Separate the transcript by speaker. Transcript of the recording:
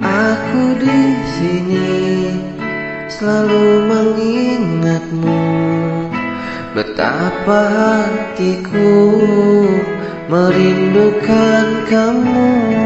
Speaker 1: Aku di sini selalu mengingatmu. Betapa hatiku merindukan kamu.